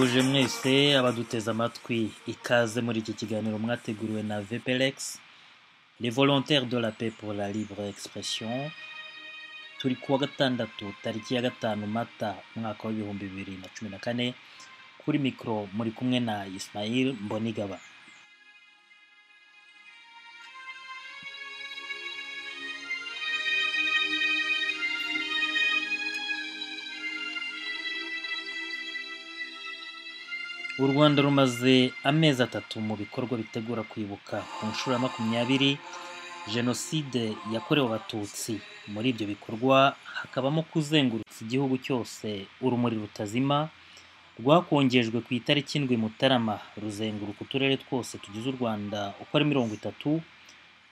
ndabasuhuje mwese abaduteze amatwi ikaze muri iki kiganiro mwateguriwe na les volontaires de la paix pour la libre expression. Turi gatandatu tariki ya gatanu mata umwaka w'ibihumbi bibiri na cumi na kane. Kuri mikoro muri kumwe na ismail mbonigaba u rwanda rumaze amezi atatu mu bikorwa bitegura kwibuka ku nshuro ya makumyabiri jenoside yakorewe abatutsi. Muri ibyo bikorwa hakabamo kuzengurutsa igihugu cyose urumuri rutazima rwakongejwe ku itariki indwi mutarama. Ruzenguruka uturere twose tugize u rwanda uko ari mirongo itatu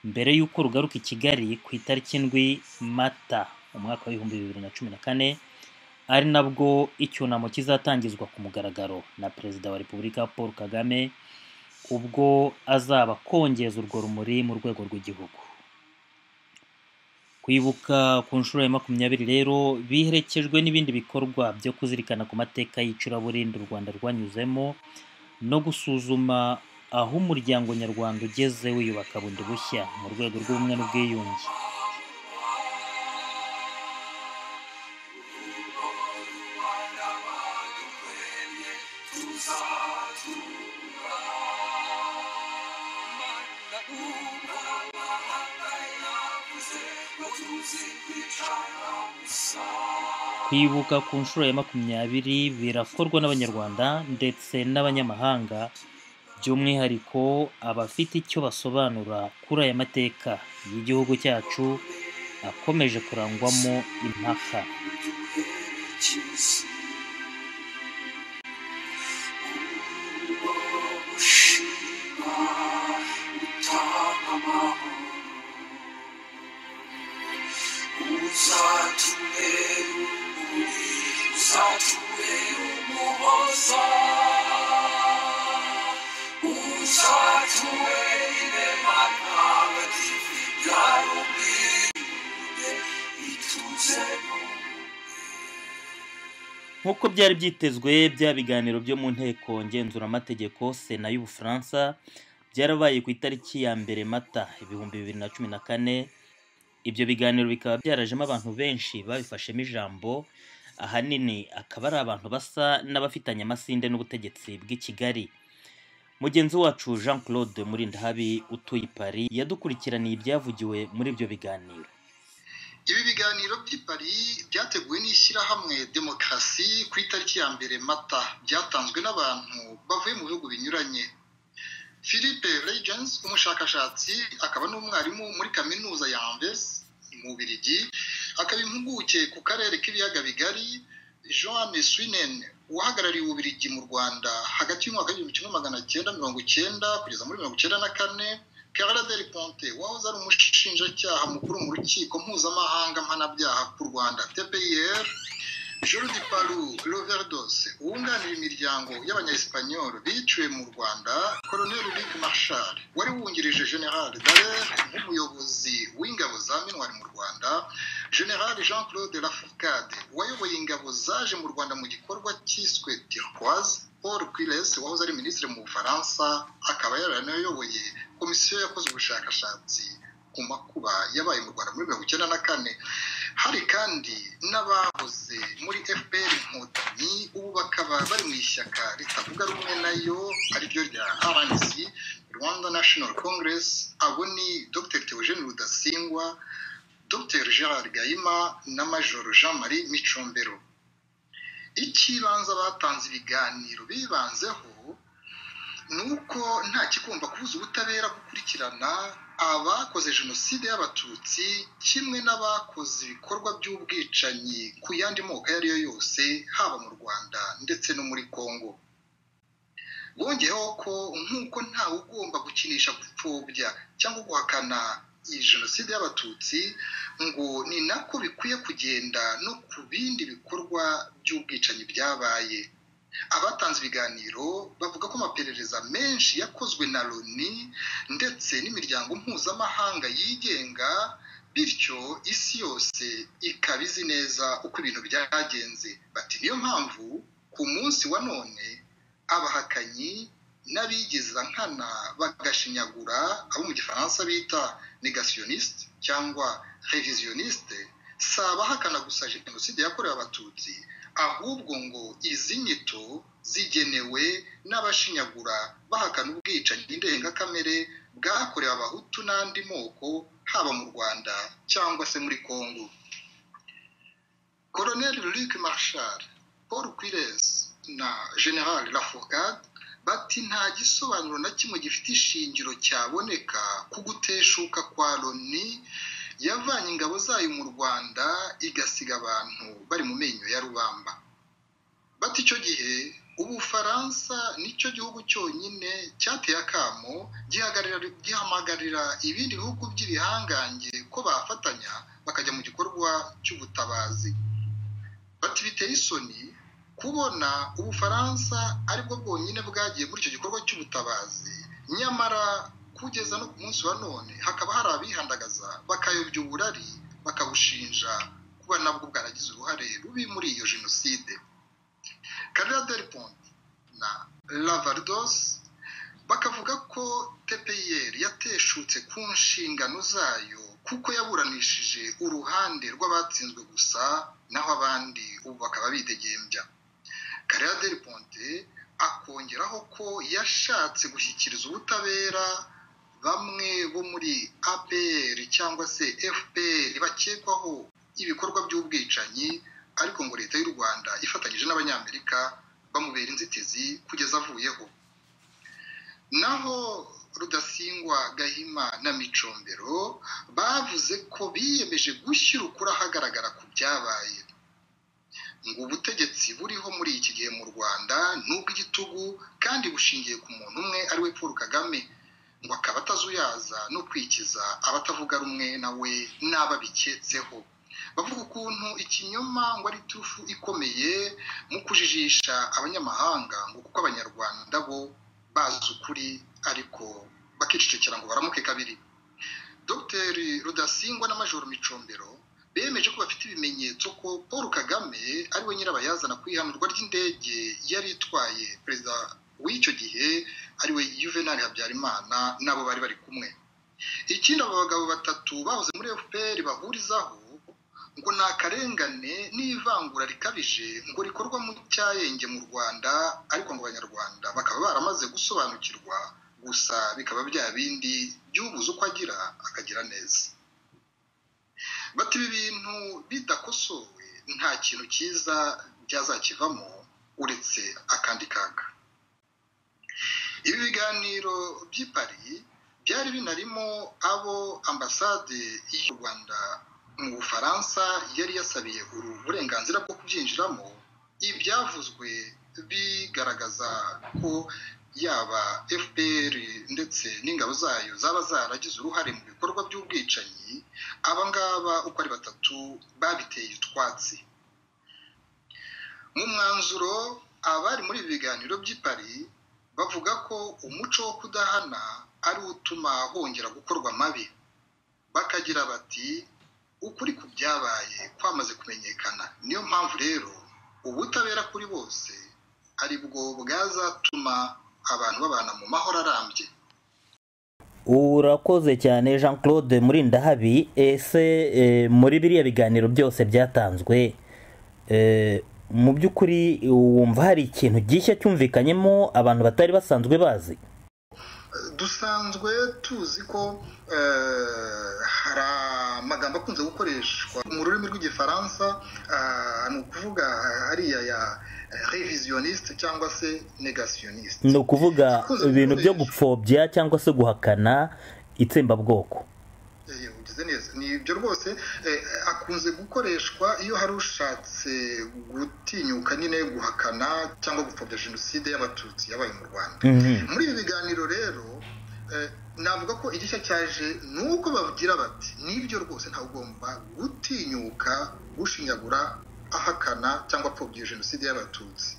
mbere y'uko rugaruka i kigali ku itariki indwi mata umwaka w'ibihumbi bibiri na cumi na kane ari nabwo icyunamo kizatangizwa ku mugaragaro na perezida wa repubulika paul kagame ubwo azaba akongeza urwo rumuri mu rwego rw'igihugu. Kwibuka ku nshuro ya makumyabiri rero biherekejwe n'ibindi bikorwa byo kuzirikana ku mateka y'icuraburindi u rwanda rwanyuzemo no gusuzuma aho umuryango nyarwanda ugeze wiyubaka bundi bushya mu rwego rw'ubumwe n'ubwiyunge. Kwibuka ku nshuro ya makumyabiri birakorwa n'abanyarwanda ndetse n'abanyamahanga by'umwihariko abafite icyo basobanura kuri aya mateka y'igihugu cyacu akomeje kurangwamo impaka. Nk'uko byari byitezwe bya biganiro byo mu nteko ngenzuramategeko sena y'ubufaransa byarabaye ku itariki ya mbere mata ibihumbi bibiri na cumi na kane. Ibyo biganiro bikaba byarajemo abantu benshi babifashemo ijambo. Ahanini akaba ari abantu basa n'abafitanye amasinde n'ubutegetsi bw'i kigali mugenzi wacu jean claude murindahabi utuye i paris yadukurikiraniye ibyavugiwe muri ibyo biganiro. Ibi biganiro by'i paris byateguwe n'ishyirahamwe demokarasi ku itariki ya mbere mata. Byatanzwe n'abantu bavuye mu bihugu binyuranye. Philippe regens umushakashatsi akaba n'umwarimu muri kaminuza ya anvers mu birigi akaba impuguke ku karere k'ibiyaga bigari. Joan swinen uhagarariye ububirigi mu rwanda hagati y'umwaka w'igihumbi kimwe magana cyenda mirongo icyenda kugeza muri mirongo icyenda na kane. Del Ponte wahoze ari umushinjacyaha mukuru mu rukiko mpuzamahanga mpanabyaha ku Rwanda TPIR Jordi Palu Loverdos wunganira imiryango y'abanya-Espanyol biciwe mu Rwanda Colonel Luc Marshal wari wungirije General Dallaire nk'umuyobozi w'ingabo za Minwari mu Rwanda General Jean Claude Lafourcade wayoboye ingabo zaje mu Rwanda mu gikorwa cyiswe Turquoise. Paul Quilles wahoze ari minisitiri mu Bufaransa akaba yaranayoboye komisiyo yakoze ubushakashatsi ku makuba yabaye mu Rwanda muri mirongo icyenda na kane. Hari kandi n'abahoze muri fpr inkotanyi ubu bakaba bari mu ishyaka ritavuga rumwe na yo ari ryo rya rnc rwanda national congress. Abo ni dr. Theogene rudasingwa dr. Gerard gahima na major jean marie micombero. Icy'ibanza batanze ibiganiro bibanzeho ni uko nta kigomba kubuza ubutabera gukurikirana abakoze jenoside y'abatutsi kimwe n'abakoze ibikorwa by'ubwicanyi ku yandi moko ayo ari yo yose haba mu rwanda ndetse no muri congo. Bongeyeho ko nk'uko ntawe ugomba gukinisha gupfobya cyangwa guhakana iyi jenoside y'abatutsi ngo ni nako bikwiye kugenda no ku bindi bikorwa by'ubwicanyi byabaye. Abatanze ibiganiro bavuga ko amaperereza menshi yakozwe na loni ndetse n'imiryango mpuzamahanga yigenga bityo isi yose ikaba izi neza uko ibintu byagenze. Bati niyo mpamvu ku munsi wa none abahakanyi n'abigiza nkana bagashinyagura abo mu gifaransa bita negationiste cyangwa revisioniste si abahakana gusa jenoside yakorewe abatutsi ahubwo ngo izi nyito zigenewe n'abashinyagura bahakana ubwicanyi ndengakamere bwakorewe abahutu n'andi moko haba mu rwanda cyangwa se muri congo. Colonel luc marshal paul quires na general lafourcade bati nta gisobanuro na kimwe gifite ishingiro cyaboneka ku guteshuka kwa loni yavanye ingabo zayo mu rwanda igasiga abantu bari mu menyo ya rubamba. Bati icyo gihe ubufaransa ni cyo gihugu cyonyine cyateye akamo gihamagarira ibindi bihugu by'ibihangange ko bafatanya bakajya mu gikorwa cy'ubutabazi. Bati biteye isoni kubona ubufaransa ari bwo bwonyine bwagiye muri icyo gikorwa cy'ubutabazi nyamara kugeza no ku munsi wa none hakaba hari abihandagaza bakayobya uburari bakabushinja kuba nabwo bwaragize uruhare rubi muri iyo jenoside. Karira del ponte na lavardos bakavuga ko tpir yateshutse ku nshingano zayo kuko yaburanishije uruhande rw'abatsinzwe gusa naho abandi ubu bakaba bidegembya. Del ponte akongeraho ko yashatse gushyikiriza ubutabera bamwe bo muri apr cyangwa se fpr bakekwaho ibikorwa by'ubwicanyi ariko ngo leta y'u rwanda ifatanyije n'abanyamerika bamubera inzitizi kugeza avuyeho. Naho rudasingwa gahima na micombero bavuze ko biyemeje gushyira ukuri ahagaragara ku byabaye. Ngo ubutegetsi buriho muri iki gihe mu rwanda ni ubw'igitugu kandi bushingiye ku muntu umwe ari we paul kagame. Ngo akaba atazuyaza no kwikiza abatavuga rumwe nawe n'ababiketseho. Bavuga ukuntu ikinyoma ngo ari turufu ikomeye mu kujijisha abanyamahanga ngo kuko abanyarwanda bo bazi ukuri ariko bakicecekera ngo baramuke kabiri. Dogiteri rudasingwa na majoro micombero bemeje ko bafite ibimenyetso ko paul kagame ari we nyirabayazana ku ihanurwa ry'indege yari itwaye perezida w'icyo gihe ari we juvenal habyarimana n'abo bari bari kumwe. Ikindi abo bagabo batatu bahoze muri fpr bahurizaho ngo ni akarengane n'ivangura rikabije ngo rikorwa mu cyayenge mu rwanda ariko ngo abanyarwanda bakaba baramaze gusobanukirwa gusa bikaba bya bindi by'ubuze uko agira akagira neza. Bati ibi bintu bidakosowe nta kintu cyiza byazakivamo uretse akandi kaga. Ibi biganiro by'i Paris byari binarimo abo ambasade y'u rwanda mu bufaransa yari yasabiye uru burenganzira bwo kubyinjiramo ibyavuzwe bigaragaza ko yaba fpr ndetse n'ingabo zayo zaba zaragize uruhare mu bikorwa by'ubwicanyi aba ngaba uko ari batatu babiteye utwatsi. Mu mwanzuro abari muri ibi biganiro by'i Paris bavuga ko umuco wo kudahana ari utuma hongera gukorwa amabi bakagira bati ukuri ku byabaye kwamaze kumenyekana. Niyo mpamvu rero ubutabera kuri bose ari bwo bwazatuma abantu babana mu mahoro arambye. Urakoze cyane jean claude murindahabi ese muri biriya biganiro byose byatanzwe mu by'ukuri wumva hari ikintu gishya cyumvikanyemo abantu batari basanzwe bazi? Dusanzwe tuzi ko hari amagambo akunze gukoreshwa mu rurimi rw'igifaransa ni ukuvuga hariya ya revisioniste cyangwa se negationiste ni ukuvuga ibintu byo gupfobya cyangwa se guhakana itsembabwoko. Ugize neza. Ni ibyo rwose akunze gukoreshwa iyo hari ushatse gutinyuka nyine guhakana cyangwa gupfobya jenoside y'abatutsi yabaye mu rwanda. Muri ibi biganiro rero navuga ko igishya cyaje ni uko bavugira bati ni byo rwose ntawe ugomba gutinyuka gushinyagura ahakana cyangwa apfobya jenoside y'abatutsi.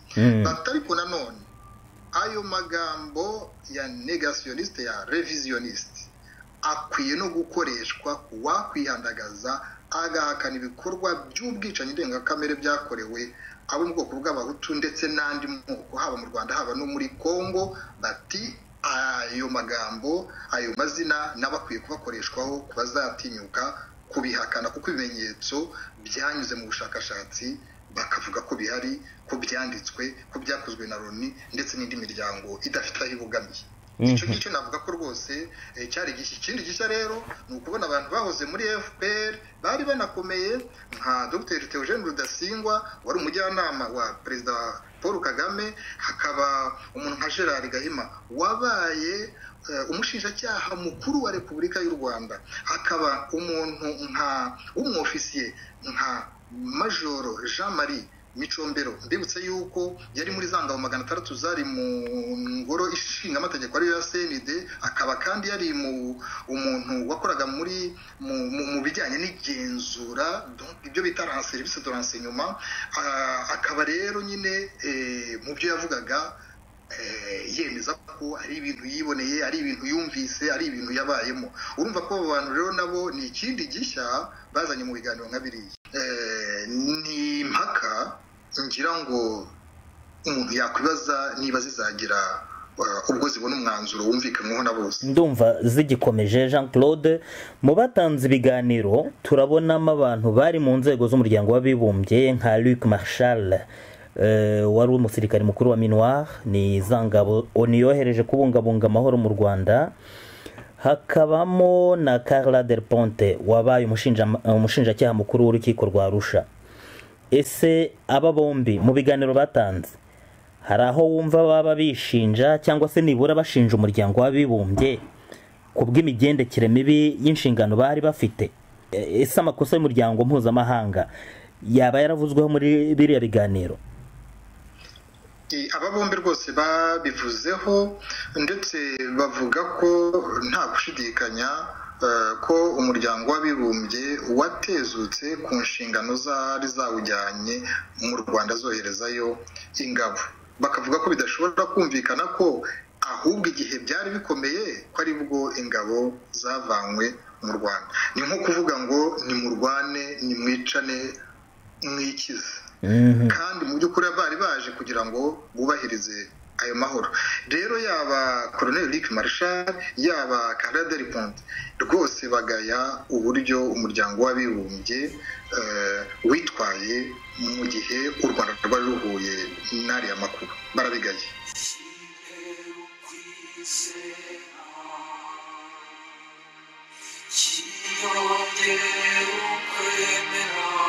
Ariko nanone ayo magambo ya negationiste ya revisioniste akwiye no gukoreshwa wakwihandagaza agahakana ibikorwa by'ubwicanyi ndengakamere byakorewe abo mu bwoko bw'abahutu ndetse n'andi moko haba mu rwanda haba no muri congo bati ayo magambo ayo mazina n'abakwiye kubakoreshwaho ku bazatinyuka kubihakana kuko ibimenyetso byanyuze mu bushakashatsi bakavuga ko bihari ko byanditswe ko byakozwe na loni ndetse n'indi miryango idafite aho ibogamiye. Icyo ngicyo navuga ko rwose cyari gishya ikindi gishya rero ni ukubona abantu bahoze muri fpr bari banakomeye nka dr. Theogene rudasingwa wari umujyanama wa perezida paul kagame hakaba umuntu nka gerard gahima wabaye umushinjacyaha mukuru wa repubulika y'u rwanda. Hakaba umuntu nka w'umwofisiye nka majoro jean marie micombero. Mbibutse yuko yari muri za ngabo magana atandatu zari mu ngoro ishinga amategeko ariyo ya cnd akaba kandi yari mu umuntu wakoraga muri mu bijyanye n'igenzura ibyo bita serivisi de renseignement. Akaba rero nyine mu byo yavugaga yemeza ko ari ibintu yiboneye ari ibintu yumvise ari ibintu yabayemo. Urumva ko abo bantu rero nabo ni ikindi gishya bazanye mu biganiro nka biriya. Ni impaka ngira ngo umuntu yakwibaza niba zizagira ubwo zibona umwanzuro wumvikanweho na bose. Ndumva zigikomeje jean claude mu batanze ibiganiro turabonamo abantu bari mu nzego z'umuryango w'abibumbye nka luc marshal wari umusirikare mukuru wa minuar ni za ngabo yohereje kubungabunga amahoro mu rwanda. Hakabamo na carla del ponte wabaye umushinjacyaha mukuru w'urukiko rwa rusha ese aba bombi mu biganiro batanze hari aho wumva baba bishinja cyangwa se nibura bashinja umuryango w'abibumbye ku bw'imigendekere mibi y'inshingano bari bafite? Ese amakosa y'umuryango mpuzamahanga yaba yaravuzweho muri biriya biganiro? Aba bombi rwose babivuzeho ndetse bavuga ko nta gushidikanya ko umuryango w'abibumbye watezutse ku nshingano zari zawujyanye mu rwanda zoherezayo ingabo. Bakavuga ko bidashobora kumvikana ko ahubwo igihe byari bikomeye ko ari bwo ingabo zavanywe mu rwanda. Ni nko kuvuga ngo nimurwane nimwicane mwikize. Kandi mu by'ukuri bari baje kugira ngo bubahirize ayo mahoro. Rero yaba koroneli Luc marshal yaba del Ponte rwose bagaya uburyo umuryango w'abibumbye witwaye mu gihe u rwanda rwari ruhuye n'ariya makuru barabigaye. Twashegeshwe n'ibyago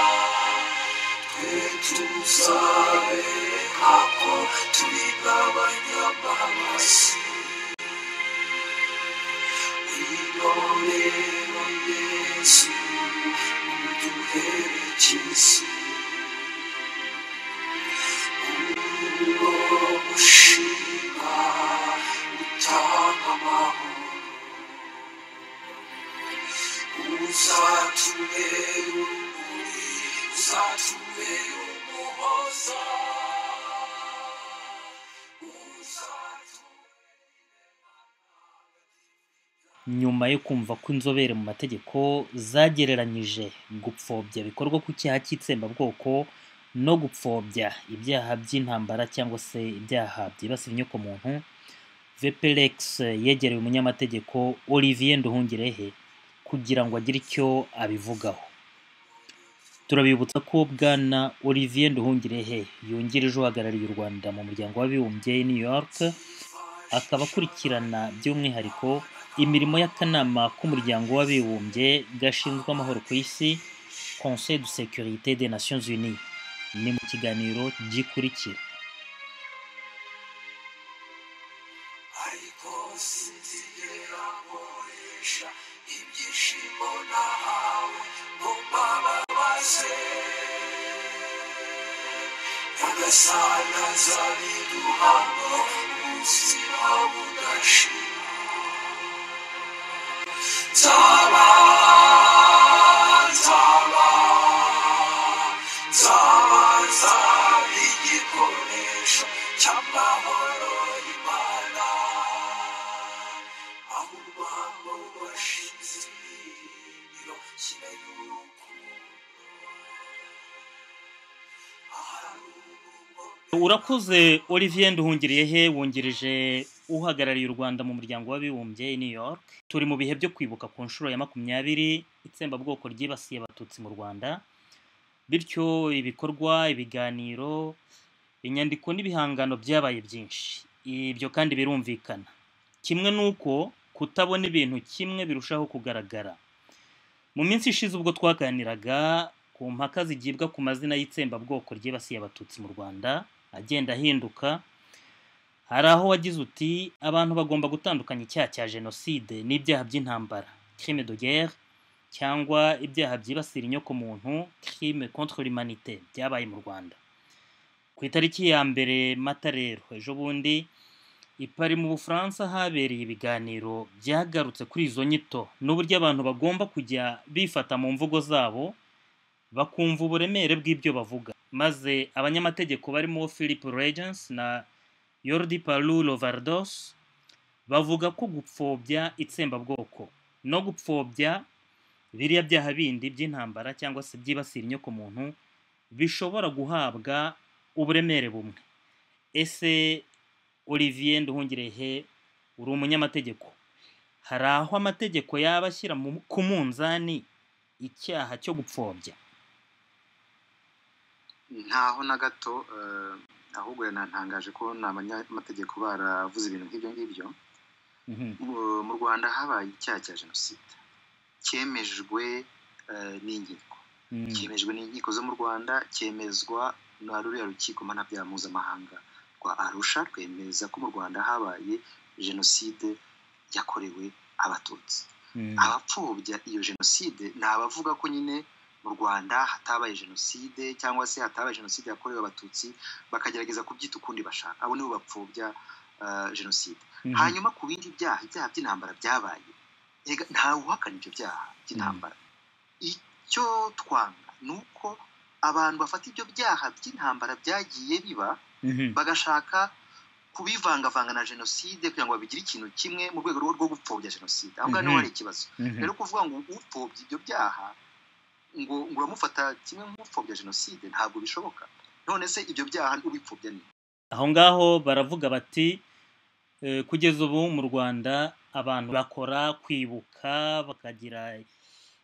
tuzabereka ko turi n'abanyamabasi winorero yesu uduherekeze uwo mushima utanga amahoro uzatubera urumuri uzatubera umuhoza nyuma yo kumva ko inzobere mu mategeko zagereranyije gupfobya bikorwa ku cyaha cy'itsembabwoko no gupfobya ibyaha by'intambara cyangwa se ibyaha byibasira inyokomuntu vplex yegereye umunyamategeko olivier nduhungirehe kugira ngo agire icyo abivugaho. Turabibutsa ko bwana olivier nduhungirehe yungirije uhagarariye u rwanda mu muryango w'abibumbye i new york akaba akurikirana by'umwihariko imirimo y'akanama k'umuryango w'abibumbye gashinzwe amahoro ku isi conseil de sécurité des nations unies. Ni mu kiganiro gikurikira. Kesana zali Tuhanmu Musi Abu Dashina Tara urakoze olivier nduhungiriye he? Wungirije uhagarariye u rwanda mu muryango w'abibumbye i new york. Turi mu bihe byo kwibuka ku nshuro ya makumyabiri itsembabwoko ryibasiye abatutsi mu rwanda. Bityo ibikorwa ibiganiro inyandiko n'ibihangano byabaye byinshi. Ibyo kandi birumvikana. Kimwe n'uko kutabona ibintu kimwe birushaho kugaragara. Mu minsi ishize ubwo twaganiraga ku mpaka zigibwa ku mazina y'itsembabwoko ryibasiye abatutsi mu rwanda agenda ahinduka hari aho wagize uti abantu bagomba gutandukanya icyaha cya jenoside n'ibyaha by'intambara. Crime de guerre cyangwa ibyaha byibasira inyokomuntu crime contre l'humanité byabaye mu rwanda. Ku itariki ya mbere mata rero ejo bundi i Paris mu bufaransa habereye ibiganiro byagarutse kuri izo nyito n'uburyo abantu bagomba kujya bifata mu mvugo zabo bakumva uburemere bw'ibyo bavuga. Maze abanyamategeko barimo philip regens na yordi palu lovardos bavuga ko gupfobya itsembabwoko. No gupfobya biriya byaha bindi by'intambara cyangwa se byibasira inyokomuntu bishobora guhabwa uburemere bumwe. Ese olivier nduhungirehe uri umunyamategeko? Hari aho amategeko yaba ashyira ku munzani icyaha cyo gupfobya? Ntaho na gato eh, ahubwo yanantangaje ko ni abanyamategeko baravuze ibintu nk'ibyo ngibyo Mhm. Mu- rwanda habaye icyaha cya jenoside cyemejwe eh, n'inkiko Mm. cyemejwe n'inkiko zo mu rwanda cyemezwa na ruriya rukiko mpanabyaha mpuzamahanga rwa arusha rwemeza ko mu rwanda habaye jenoside yakorewe abatutsi Mm. abapfobya iyo jenoside ni abavuga ko nyine mu rwanda hatabaye jenoside cyangwa se hatabaye jenoside yakorewe abatutsi bakagerageza kubyita ukundi bashaka abo nibo bapfobya eh, jenoside Mhm. hanyuma ku bindi byaha ibyaha by'intambara byabaye ntawe uhakana ibyo byaha by'intambara icyo twanga ni uko abantu bafata ibyo byaha by'intambara byagiye biba Mhm. bagashaka kubivangavanga na jenoside kugira ngo babigire ikintu kimwe mu rwego rwo- gupfobya jenoside aho ngaho ni ho Mhm. hari ikibazo Mhm. rero kuvuga ngo upfobya ibyo byaha ngo uramufata kimwe nk'upfobya jenoside ntabwo bishoboka. None se ibyo byaha ubipfobya ni? Aho ngaho baravuga bati eh, kugeza ubu mu rwanda abantu bakora kwibuka bakagira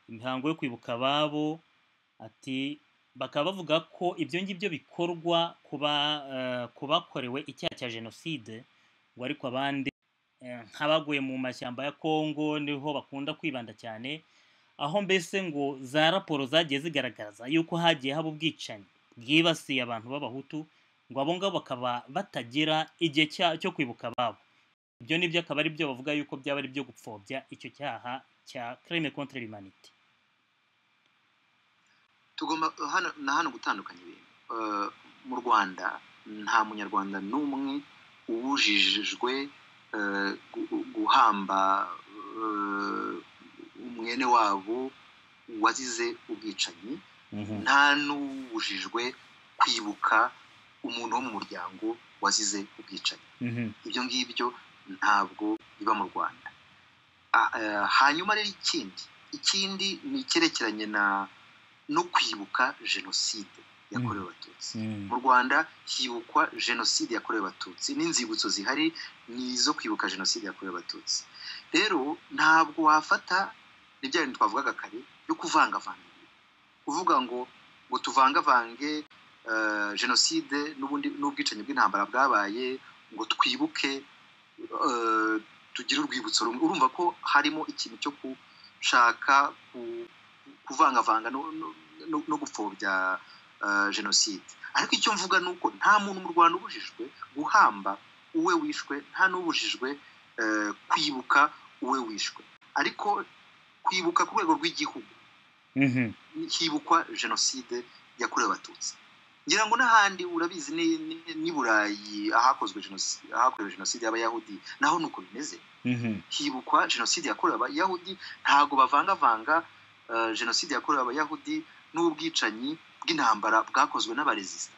imihango yo kwibuka ababo. Ati bakaba bavuga ko ibyo ngibyo bikorwa kuba eh, ku bakorewe icyaha cya jenoside ngo ariko abandi eh, nk'abaguye mu mashyamba ya kongo ni ho bakunda kwibanda cyane aho mbese ngo za raporo zagiye zigaragaza yuko hagiye haba ubwicanyi bwibasiye abantu b'abahutu ngo abo ngabo bakaba batagira igihe cyo kwibuka ababo. Ibyo ni byo akaba ari byo bavuga yuko byaba ari byo gupfobya icyo cyaha cya crime contre l'humanité. Tugomba hano na hano gutandukanya ibintu. Eh, mu rwanda nta munyarwanda n'umwe ubujijwe eh, gu- guhamba umwene wabo wazize ubwicanyi Mhm. nta n'ubujijwe kwibuka umuntu wo mu muryango wazize ubwicanyi Mhm. ibyo ngibyo ntabwo biba mu rwanda eh, hanyuma rero ikindi ikindi ni icyerekeranye na no kwibuka jenoside yakorewe abatutsi Mhm. mu rwanda hibukwa jenoside yakorewe abatutsi n'inzibutso zihari ni izo kwibuka jenoside yakorewe abatutsi rero ntabwo wafata ni bya bintu twavugaga kare yo kuvangavanga kuvuga ngo ngo tuvangavange eh, jenoside n'ubundi n'ubwicanyi bw'intambara bwabaye ngo twibuke eh, tugire urwibutso rumwe. Urumva ko harimo ikintu cyo gushaka ku- kuvangavanga no, gupfobya eh, jenoside. Ariko icyo mvuga ni uko nta muntu mu rwanda ubujijwe guhamba uwe wishwe nta n'ubujijwe kwibuka uwe wishwe. Ariko kwibuka ku rwego rw'igihugu Mhm. hibukwa jenoside yakorewe abatutsi ngira ngo n'ahandi urabizi ni- burayi ahakozwe ahakorewe jenoside y'abayahudi naho ni uko bimeze Mhm. hibukwa jenoside yakorewe abayahudi ntabwo bavangavanga eh, jenoside yakorewe abayahudi n'ubwicanyi bw'intambara bwakozwe n'abarezida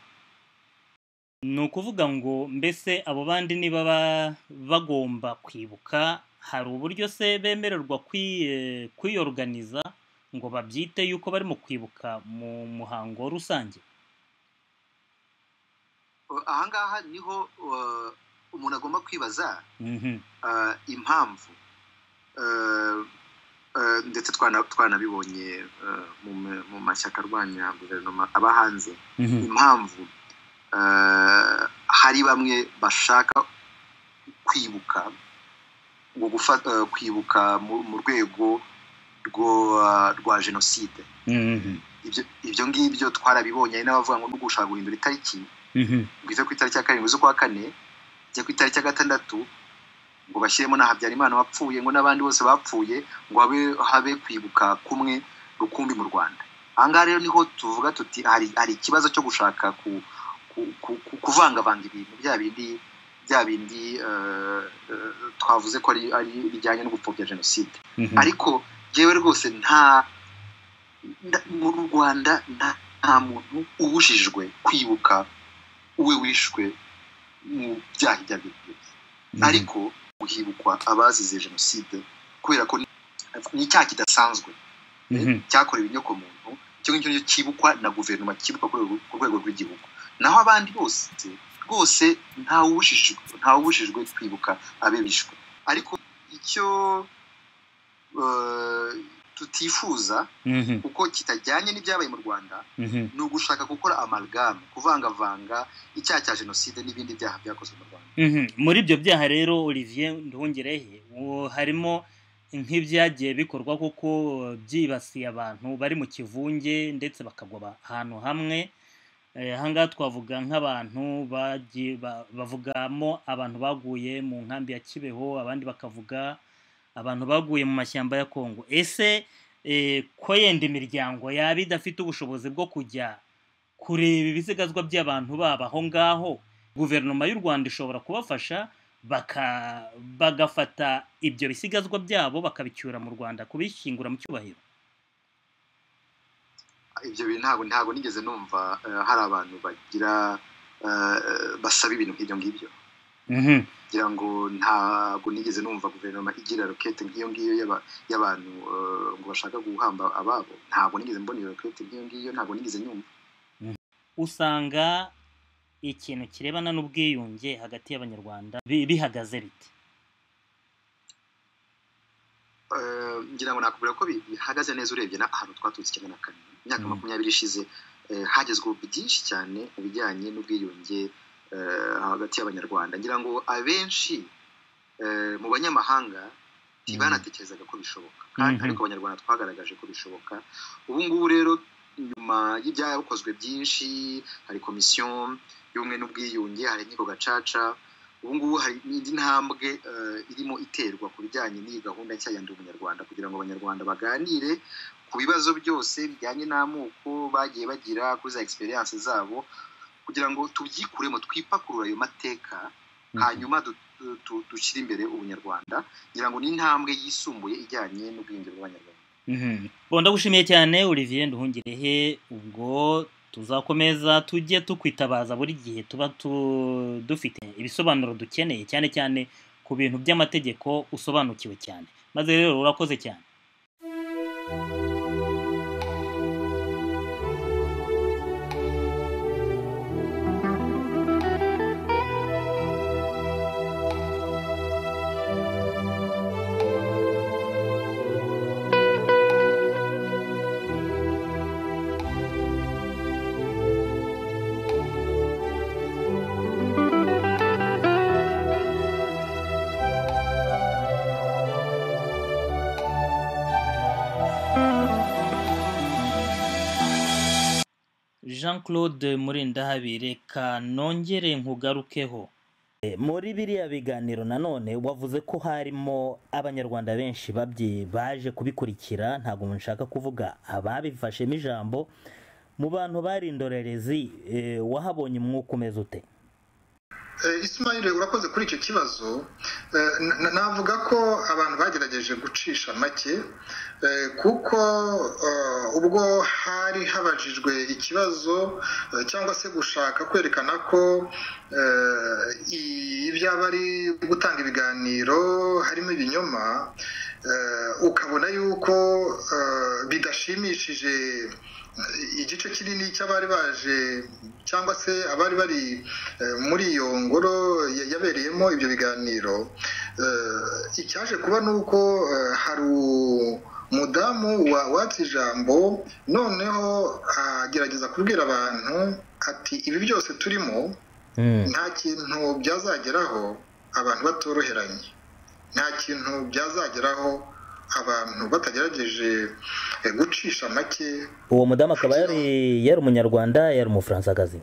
ni ukuvuga ngo mbese abo bandi niba ba- bagomba kwibuka hari uburyo se bemererwa kwi- kwiyoruganiza ngo babyite yuko barimo kwibuka mu muhango rusange Eh, ahangaha ni ho eh, umuntu agomba kwibaza Mhm. eh, impamvu eh, ndetse twana- twanabibonye mu ma- mu mashyaka arwanya guverinoma aba hanze Mhm. impamvu hari bamwe bashaka kwibuka gufata eh, kwibuka mu mu rwego rwo- rwa jenoside Mhm. ibyo ibyo ngibyo twarabibonye hari n'abavuga ngo no gushaka guhindura itariki Mhm. ngo ive ku itariki ya karindwi z'ukwa kane ijya ku itariki ya gatandatu ngo bashyiremo na habyarimana wapfuye ngo n'abandi bose bapfuye ngo habe habe kwibuka kumwe rukumbi mu rwanda ahangaha rero ni ho tuvuga tuti hari ikibazo cyo gushaka ku, ku, ku, ku, kuvangavanga ibintu bya bindi bya bindi eh, eh, twavuze ko ari bijyanye no gupfobya jenoside Mhm. ariko yewe rwose nta mu rwanda nta muntu ubujijwe kwibuka uwe wishwe mu byaha ibyo ari byo byose Mhm. ariko guhibukwa abazize jenoside kubera ko ni icyaha kidasanzwe Mhm. cyakorewe inyokomuntu icyo ngicyo cyibukwa na guverinoma cyibukwa ku rwego rw'igihugu naho abandi bose rwose ntawubujijwe kwibuka abe bishwe ariko icyo eh, tutifuza Mhm. kuko kitajyanye n'ibyabaye mu rwanda Mhm. ni ugushaka gukora amalgame kuvangavanga icyaha cya jenoside n'ibindi byaha byakozwe mu rwanda Mhm. muri ibyo byaha rero olivier nduhungirehe uwo harimo nk'ibyagiye bikorwa kuko byibasiye abantu bari mu kivunge ndetse bakagwa ahantu hamwe ahangaha twavuga nk'abantu bavugamo abantu baguye mu nkambi ya kibeho abandi bakavuga abantu baguye mu mashyamba ya kongo. Ese eh, ko yenda imiryango yaba idafite ubushobozi bwo kujya kureba ibisigazwa by'abantu babo aho ngaho? Guverinoma y'u rwanda ishobora kubafasha bagafata ibyo bisigazwa byabo bakabicyura mu rwanda kubishyingura mu cyubahiro. Ibyo bintu ntabwo ntabwo nigeze numva eh, hari abantu bagira eh, basaba ibintu nk'ibyo ngibyo. Mhm. ngira ngo ntabwo nigeze numva guverinoma igira rokete nk'iyo ngiyo y'aba- y'abantu eh, ngo bashaka guhamba ababo. Ntabwo nigeze mbona iyo rokete nk'iyo ngiyo ntabwo nigeze nyumva. Usanga ikintu kirebana n'ubwiyunge hagati y'abanyarwanda bi- bihagaze Eh, ngira ngo nakubwira ko bi- bihagaze neza urebye ahantu twaturutse icyenda na kane imyaka Mm. makumyabiri ishize eh, hagezweho byinshi cyane mu bijyanye n'ubwiyunge hagati y'abanyarwanda ngira ngo abenshi mu banyamahanga ntibanatekerezaga ko bishoboka kandi Mhm. ariko abanyarwanda twagaragaje ko bishoboka ubu ngubu rero nyuma y'ibyakozwe byinshi hari komisiyo y'ubumwe n'ubwiyunge hari inkiko gacaca ubu ngubu hari n'indi ntambwe eh, irimo iterwa ku bijyanye n'iyi gahunda nshya ya ndi umunyarwanda kugira ngo abanyarwanda baganire ku bibazo byose bijyanye n'amoko bagiye bagira kuri za egisperiyanse zabo kugira ngo tubyikuremo twipakurure ayo mateka hanyuma du- du- dushyire imbere ubunyarwanda ngira ngo ni intambwe yisumbuye ijyanye n'ubwiyunge bw'abanyarwanda Mhm. Ndagushimiye cyane Olivier Nduhungirehe ubwo tuzakomeza tujye tukwitabaza buri gihe tuba tu- dufite ibisobanuro dukeneye cyane cyane ku bintu by'amategeko usobanukiwe cyane. Maze rero urakoze cyane. Jean claude murindahabire ka nongere nkugarukeho. E, muri biriya biganiro nanone wavuze ko harimo abanyarwanda benshi baje kubikurikira ntabwo nshaka kuvuga ababifashemo ijambo. Mu bantu bari indorerezi e, wahabonye umwuka umeze ute? Eh, Ismail urakoze kuri icyo kibazo. Eh, na- navuga ko abantu bagerageje gucisha make eh, kuko eh, ubwo hari habajijwe ikibazo eh, cyangwa se gushaka kwerekana ko eh, ibyaba ari gutanga ibiganiro harimo ibinyoma eh, ukabona yuko eh, bidashimishije igice kinini cy'abari baje cyangwa se abari bari eh, muri iyo ngoro ya- yabereyemo ibyo biganiro eh, icyaje kuba ni uko eh, hari umudamu wa- watse ijambo noneho agerageza kubwira abantu ati ibi byose turimo Mm. nta kintu byazageraho abantu batoroheranye nta kintu byazageraho abantu batagerageje eh, gucisha make. Uwo mudamu akaba yari yari umunyarwanda yari umufaransakazi.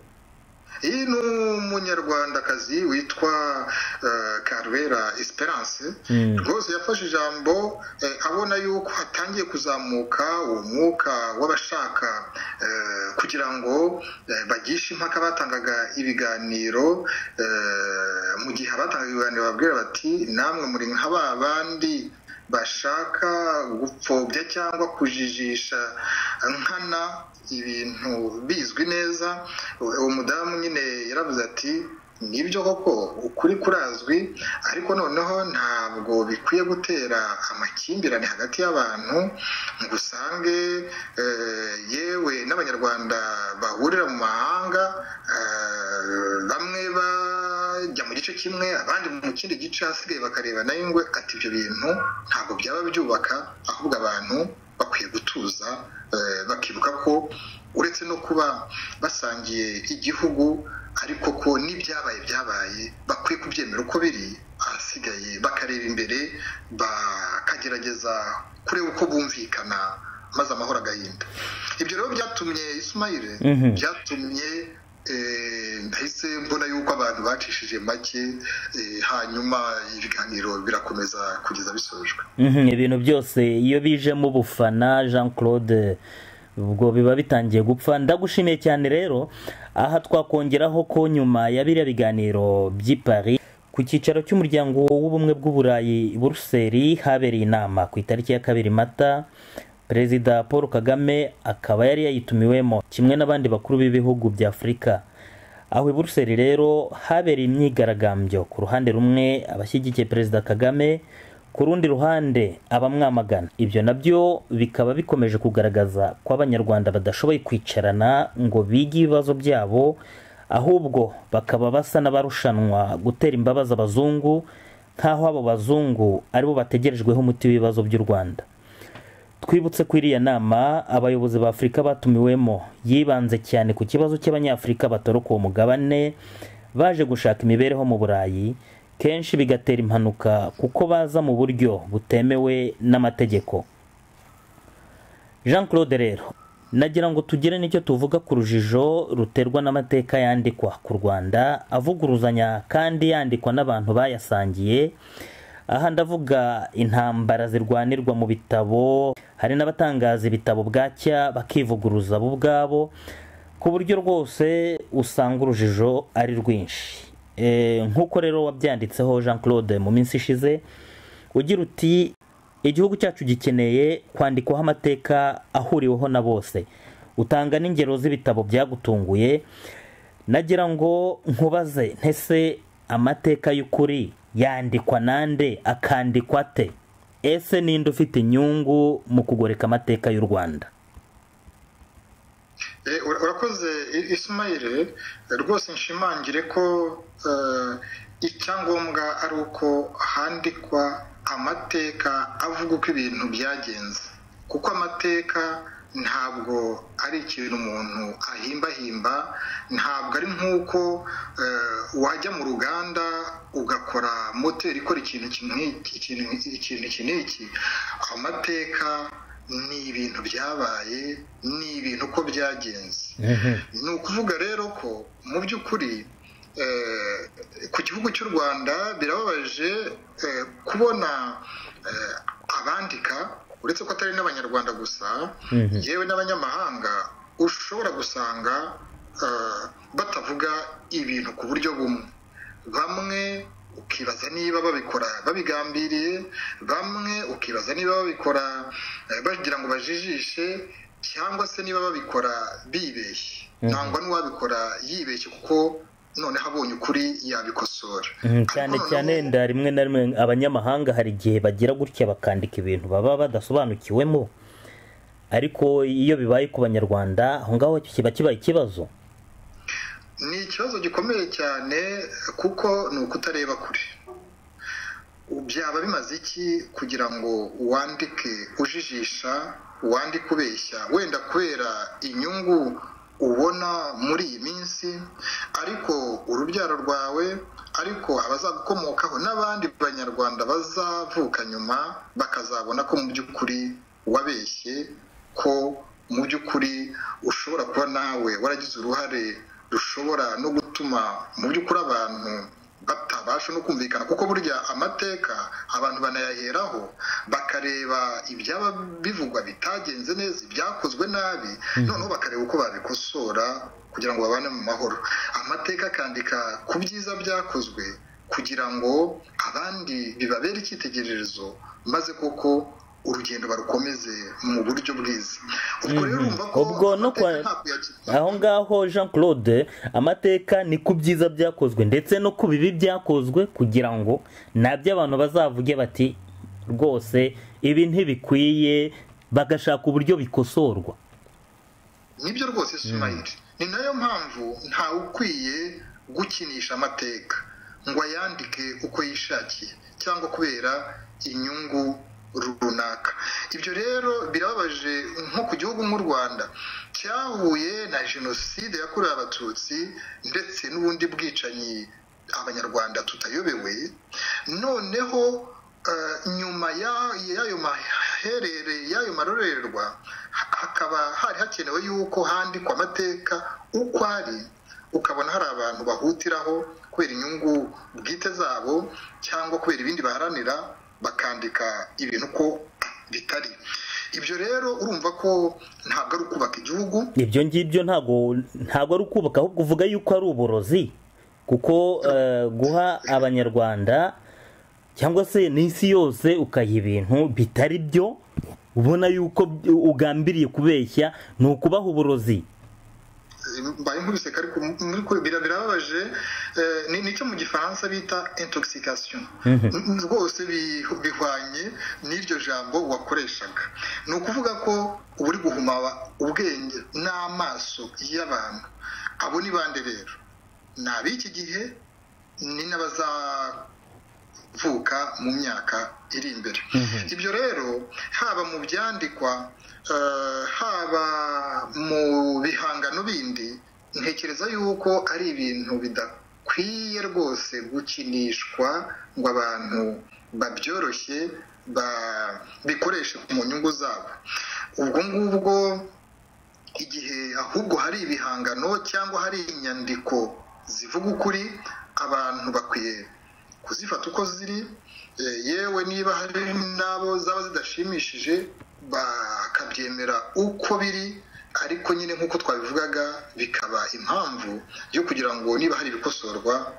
Iyi ni umunyarwandakazi witwa eh, Carvera Esperance. Mm. rwose yafashe ijambo eh, abona yuko hatangiye kuzamuka uwo mwuka w'abashaka kugira ngo bagishe impaka batangaga ibiganiro mu gihe abatangaga ibiganiro babwira bati namwe muri nka ba bandi bashaka gupfobya cyangwa kujijisha nkana ibintu bizwi neza. Uwo mudamu nyine yaravuze ati ni byo koko? Ukuri kurazwi. Ariko noneho ntabwo bikwiye gutera amakimbirane hagati y'abantu ngo usange eh, yewe n'abanyarwanda bahurira mu mahanga gice kimwe abandi mu kindi gice hasigaye bakareba na yo ingwe ati ibyo bintu ntabwo byaba byubaka ahubwo abantu bakwiye gutuza eh, bakibuka ko uretse no kuba basangiye igihugu ariko ko n'ibyabaye byabaye bakwiye kubyemera uko biri ahasigaye bakareba imbere bakagerageza kureba uko bumvikana maze amahoro agahinda ibyo rero byatumye Ismail Mhm. byatumye eh, nahise mbona yuko abantu bacishije make eh, hanyuma ibiganiro birakomeza kugeza bisojwe Mhm, ibintu byose. Iyo bijemo ubufana jean claude ubwo biba bitangiye gupfa. Ndagushimiye cyane rero. Aha twakongeraho ko nyuma ya biriya biganiro by'i paris ku cyicaro cy'umuryango w'ubumwe bw'uburayi buruseli habereye inama ku itariki ya kabiri mata perezida paul kagame akaba yari yayitumiwemo kimwe n'abandi bakuru b'ibihugu bya afurika. Aho i buruseli rero habereye imyigaragambyo ku ruhande rumwe abashyigikiye perezida kagame ku rundi ruhande abamwamagana. Ibyo na byo bikaba bikomeje kugaragaza ko abanyarwanda badashoboye kwicarana ngo bige ibibazo byabo ahubwo bakaba basa n'abarushanwa gutera imbabazi abazungu nk'aho abo bazungu ari bo bategerejweho umuti w'ibibazo by'u rwanda. Twibutse ko iriya nama abayobozi ba afurika batumiwemo. Yibanze cyane ku kibazo cy'abanyafurika batoroka uwo mugabane baje gushaka imibereho mu burayi. Kenshi bigatera impanuka kuko baza mu buryo butemewe n'amategeko. Jean claude rero nagira ngo tugire n'icyo tuvuga ku rujijo ruterwa n'amateka yandikwa ku rwanda avuguruzanya kandi yandikwa n'abantu bayasangiye. Aha ndavuga intambara zirwanirwa mu bitabo hari n'abatangaza ibitabo bwacya bakivuguruza bo ubwabo ku buryo rwose usanga urujijo ari rwinshi. Eh, nk'uko rero wabyanditseho jean claude mu minsi ishize ugira uti igihugu cyacu gikeneye kwandikwaho amateka ahuriweho na bose. Utanga n'ingero z'ibitabo byagutunguye nagira ngo nkubaze ntese amateka y'ukuri yandikwa nande akandikwa ate? Ese ninde ufite inyungu mu kugoreka amateka y'u rwanda? Eh, ura- urakoze I- Ismail. Rwose nshimangire ko eh, icyangombwa ari uko handikwa amateka avuga uko ibintu byagenze. Kuko amateka ntabwo ari ikintu umuntu ahimbahimba ntabwo ari nk'uko eh, wajya mu ruganda ugakora moteri ikora ikintu iki n'iki amateka ni ibintu byabaye ni ibintu uko byagenze. Ni ukuvuga rero ko mu by'ukuri eh, ku gihugu cy'u rwanda birababaje eh, kubona abandika uretse ko atari n'abanyarwanda gusa Mhm. yewe n'abanyamahanga ushobora gusanga eh, batavuga ibintu ku buryo bumwe bamwe ukibaza niba babikora babigambiriye bamwe ukibaza niba babikora eh, bagira ngo bajijishe cyangwa se niba babikora bibeshye Mhm. nangwa n'uwabikora yibeshye kuko noneho abonye ukuri yabikosora. Mhm, cyane cyane nda rimwe na rimwe abanyamahanga hari igihe bagira gutya bakandika ibintu baba badasobanukiwemo. Ariko iyo bibaye ku banyarwanda aho ngaho kiba kibaye ikibazo. Ni ikibazo gikomeye cyane kuko ni ukutareba kure. Byaba bimaze iki kugira ngo wandike ujijisha wandike ubeshya wenda kubera inyungu ubona muri iyi minsi ariko urubyaro rwawe ariko abazagukomokaho n'abandi banyarwanda bazavuka nyuma bakazabona ko mu by'ukuri wabeshye ko mu by'ukuri ushobora kuba nawe waragize uruhare rushobora no gutuma mu by'ukuri abantu batabasha no kumvikana. Kuko burya amateka abantu banayaheraho bakareba ibyaba bivugwa bitagenze neza ibyakozwe nabi noneho bakareba uko babikosora kugira ngo babane mu mahoro. Amateka akandika ku byiza byakozwe kugira ngo abandi bibabere icyitegererezo maze koko urugendo barukomeze mu buryo bwiza. Ubwo rero Mhm. urumva ko aho ngaho jean claude amateka ni ku byiza byakozwe ndetse no ku bibi byakozwe kugira ngo na byo abantu bazavuge bati rwose ibi ntibikwiye bagashaka uburyo bikosorwa. Nibyo rwose sumayiri ni na yo mpamvu ntawe ukwiye gukinisha amateka ngo ayandike uko yishakiye cyangwa kubera inyungu runaka. Ibyo rero birababaje nko ku gihugu nk'u rwanda. Cyahuye na jenoside yakorewe abatutsi ndetse n'ubundi bwicanyi abanyarwanda tutayobewe. Noneho eh, nyuma ya- y'ayo maherere y'ayo marorerwa ha- hakaba hari hakenewe yuko handikwa amateka uko ari ukabona hari abantu bahutiraho kubera inyungu bwite zabo cyangwa kubera ibindi baharanira bakandika ibintu ko bitari. Ibyo rero urumva ko ntabwo ari ukubaka igihugu. Ibyo ngibyo ntabwo ari ukubaka ahubwo uvuga yuko ari uburozi. Kuko eh, guha abanyarwanda cyangwa se n'isi yose ukayiha ibintu bitari byo ubona yuko ugambiriye kubeshya ni ukubaha uburozi. Mbaye nkubiseka ariko birababaje eh, ni ni cyo mu gifaransa bita intoxication. N- rwose bi- bihwanye n'iryo jambo wakoreshaga. Ni ukuvuga ko uba uri guhuma ubwenge n'amaso y'abantu abo ni bande rero? Ni ab'iki gihe? Ni n'abazavuka mu myaka iri imbere. Ibyo rero haba mu byandikwa eh, haba mu bihangano bindi ntekereza yuko ari ibintu bidakwiye rwose gukinishwa ngo abantu babyoroshye ba- bikoreshe mu nyungu zabo. Ubwo ngubwo igihe ahubwo hari ibihangano cyangwa hari inyandiko zivuga ukuri abantu bakwiye kuzifata uko ziri eh, yewe niba hari n'abo zaba zidashimishije bakabyemera uko biri ariko nyine nk'uko twabivugaga bikaba impamvu yo kugira ngo niba hari ibikosorwa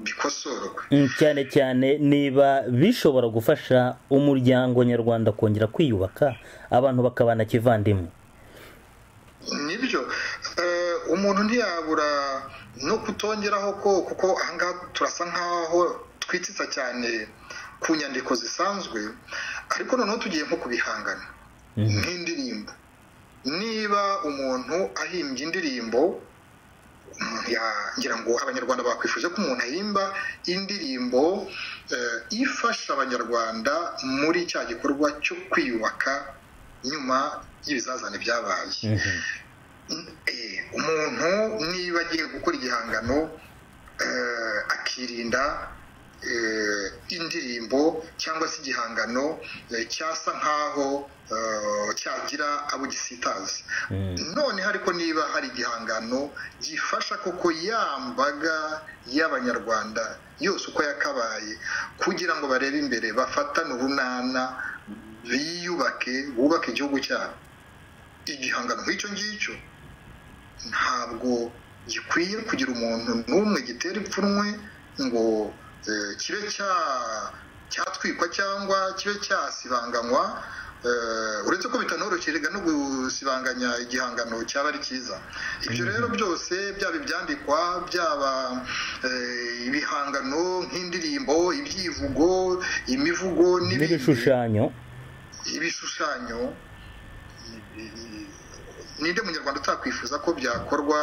bikosorwe. Mm, cyane cyane niba bishobora gufasha umuryango nyarwanda kongera kwiyubaka abantu bakabana kivandimwe. Nibyo Eh, umuntu ntiyabura no kutongeraho ko kuko ahangaha turasa nkaho twitsitsa cyane ku nyandiko zisanzwe ariko noneho tugiye nko ku bihangano nk'indirimbo. Niba umuntu ahimbye indirimbo yagira ngo abanyarwanda bakwifuje ko umuntu ahimba indirimbo eh, ifasha abanyarwanda muri cya gikorwa cyo kwiyubaka nyuma y'ibizazane byabaye. Eh, umuntu niba agiye gukora igihangano eh, akirinda indirimbo cyangwa se igihangano eh, cyasa nk'aho eh, cyagira abo gisitaza. None ariko niba hari igihangano gifasha koko ya mbaga y'abanyarwanda yose uko yakabaye kugira ngo barebe imbere bafatane urunana biyubake bubake igihugu cyabo. Igihangano nk'icyo ngicyo ntabwo gikwiye kugira umuntu n'umwe gitera ipfunwe ngo eh, kibe cya- cyatwikwa cyangwa kibe cyasibanganywa eh, uretse ko bitanorokerega no gusibanganya igihangano cyaba ari cyiza ibyo rero byose byaba ibyandikwa byaba eh, ibihangano nk'indirimbo ibyivugo imivugo n'ibishushanyo ibishushanyo ninde munyarwanda utakwifuza ko byakorwa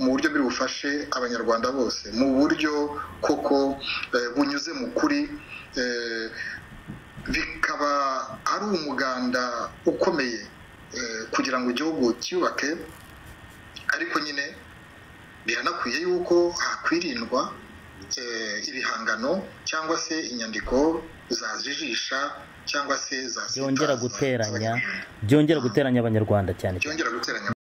mu buryo biri bufashe abanyarwanda bose mu buryo koko eh, bunyuze mu kuri eh, bikaba ari umuganda ukomeye eh, kugira ngo igihugu cyubake ariko nyine biranakwiye yuko hakwirindwa ibihangano cyangwa se inyandiko zazijisha cyangwa se byongera guteranya byongera guteranya abanyarwanda cyane cyane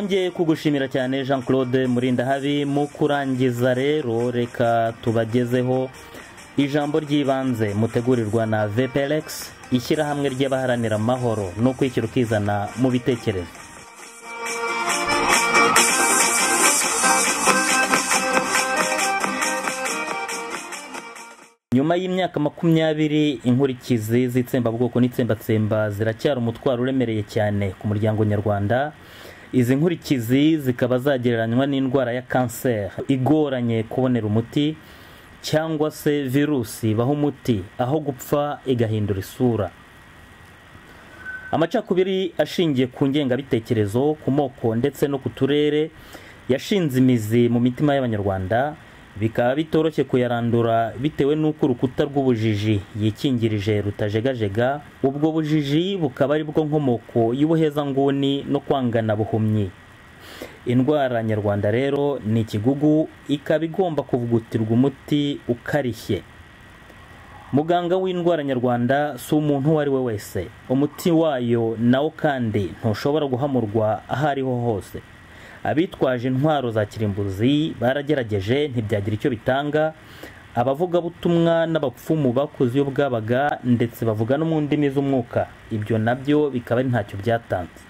nongeye kugushimira cyane jean claude murindahabi mu kurangiza rero reka tubagezeho ijambo ry'ibanze. Mutegurirwa na vplex ishyirahamwe ry'abaharanira amahoro no kwishyira ukizana mu bitekerezo. Nyuma y'imyaka makumyabiri inkurikizi z'itsembabwoko n'itsembatsemba ziracyari umutwaro uremereye cyane ku muryango nyarwanda. Izi nkurikizi zikaba zagereranywa n'indwara ya kanseri. Igoranye kubonera umuti cyangwa se virusi baha umuti aho gupfa igahindura isura. Amacakubiri ashingiye ku ngengabitekerezo ku moko ndetse no ku turere yashinze imizi mu mitima y'abanyarwanda bikaba bitoroshye kuyarandura bitewe n'uko urukuta rw'ubujiji yikingirije rutajegajega ubwo bujiji bukaba ari bwo nkomoko y'ubuhezanguni no kwangana buhumyi. Indwara nyarwanda rero ni ikigugu ikaba igomba kuvugutirwa umuti ukarishye. Muganga w'indwara nyarwanda si umuntu uwo ari we wese. Umuti wayo nawo kandi ntushobora guhamurwa aho ariho hose. Abitwaje intwaro za kirimbuzi baragerageje ntibyagira icyo bitanga. Abavugabutumwa n'abapfumu bakoze iyo bwabaga ndetse bavuga no mu ndimi z'umwuka. Ibyo na byo bikaba ari ntacyo byatanze.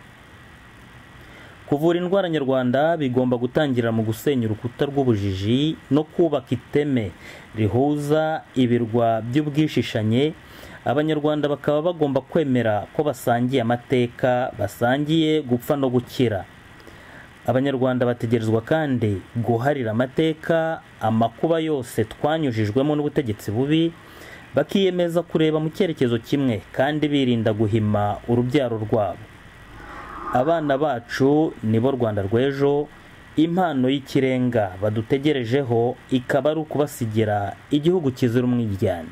Kuvura indwara nyarwanda bigomba gutangirira mu gusenya urukuta rw'ubujiji no kubaka iteme. Rihuza ibirwa by'ubwishishanye. Abanyarwanda bakaba bagomba kwemera ko basangiye amateka basangiye gupfa no gukira. Abanyarwanda bategerezwa kandi guharira amateka amakuba yose twanyujijwemo n'ubutegetsi bubi bakiyemeza kureba mu cyerekezo kimwe kandi birinda guhima urubyaro rwabo. Abana bacu nibo rwanda rw'ejo impano y'ikirenga badutegerejeho ikaba ari ukubasigira igihugu kizira umwiryane.